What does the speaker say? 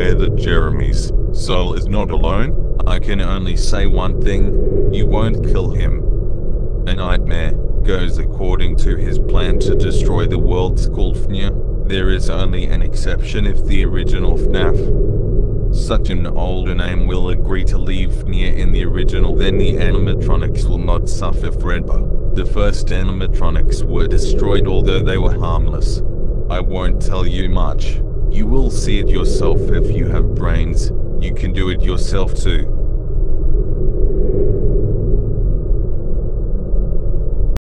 Jeremy's soul is not alone, I can only say one thing, you won't kill him. A nightmare goes according to his plan to destroy the world's called FNIA. There is only an exception if the original FNAF. Such an older name will agree to leave FNIA in the original then the animatronics will not suffer forever. The first animatronics were destroyed although they were harmless. I won't tell you much. You will see it yourself if you have brains. You can do it yourself too.